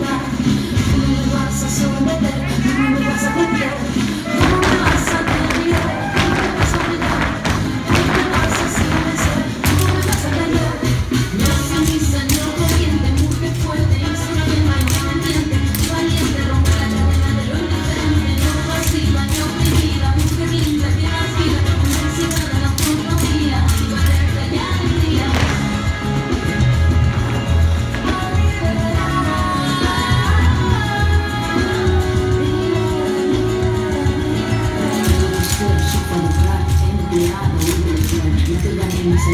Back.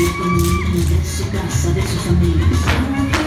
り込み目指した。差別さめ